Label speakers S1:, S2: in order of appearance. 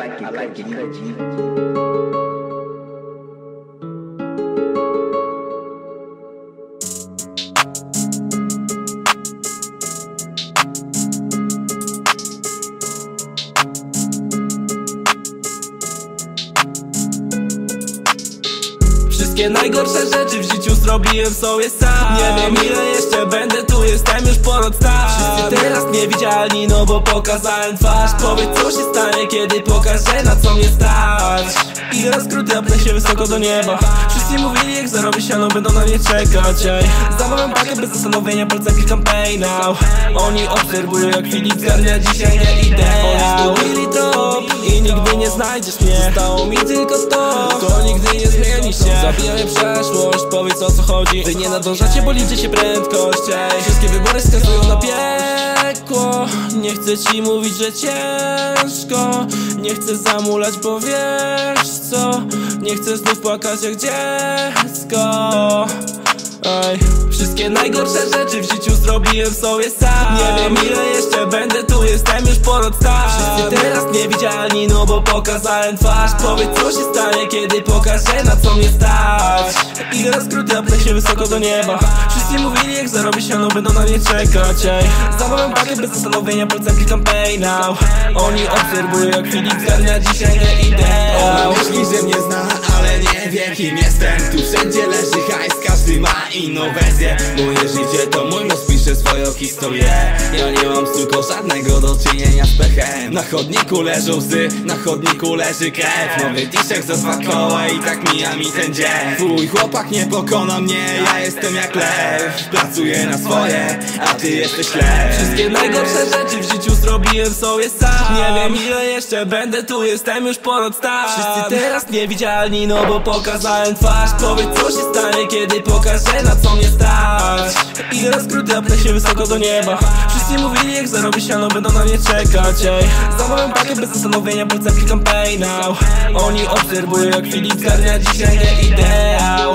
S1: like it, I like it,
S2: Wszystkie najgorsze rzeczy w życiu zrobiłem sobie sam. Nie wiem ile jeszcze będę jestem już ponad stan Wszyscy teraz niewidzialni, no bo pokazałem twarz. Powiedz co się stanie, kiedy pokażę na co mnie stać. Ile skróty, a się wysoko do nieba. Wszyscy mówili jak zarobię siano, będą na mnie czekać ej. Zamawiam pakiet bez zastanowienia, palce klikam pay now. Oni obserwują jak Filip zgarnia dzisiaj nie idea Oni zgubili top i nigdy nie znajdziesz mnie. Zostało mi tylko Zabijamy przeszłość, powiedz o co chodzi. Wy nie nadążacie, bo liczy się prędkość. Ej. Wszystkie wybory wskazują na piekło. Nie chcę ci mówić, że ciężko. Nie chcę zamulać, bo wiesz co? Nie chcę znów płakać jak dziecko. Ej, wszystkie najgorsze rzeczy w życiu zrobiłem sobie sam. Nie wiem ile jestem już ponad stan Wszyscy teraz niewidzialni, no bo pokazałem twarz. Powiedz co się stanie, kiedy pokażę na co mnie stać. Ile skróty, a się wysoko do nieba. Wszyscy mówili jak zarobię się, no będą na mnie czekać ej. Zamawiam pakiet bez zastanowienia, palcem klikam pay now Oni obserwują jak Filip zgarnia dzisiaj nie ideał.
S3: Myśli, że mnie zna, ale nie wie kim jestem. Tu wszędzie leży hajs, każdy ma inną wersję. Moje życie to mój los, piszę swoją historię. Ja nie mam tylko żadnego do czynienia z pechem. Na chodniku leżą łzy, na chodniku leży krew. Nowy t-shirt za dwa koła i tak mija mi ten dzień. Twój chłopak nie pokona mnie, ja jestem jak lew. Pracuję na swoje, a ty jesteś lew.
S2: Wszystkie najgorsze rzeczy w życiu zrobiłem sobie sam. Nie wiem ile jeszcze będę tu, jestem już ponad stan. Wszyscy teraz niewidzialni, no bo pokazałem twarz. Powiedz co się stanie, kiedy pokażę na co mnie stać Ile skróty, a się wysoko do nieba. Wszyscy mówili jak zarobię siano, będą na mnie czekać ej. Zamawiam pakiet bez zastanowienia, palcem klikam pay now Oni obserwują jak Filip zgarnia dzisiaj nie ideał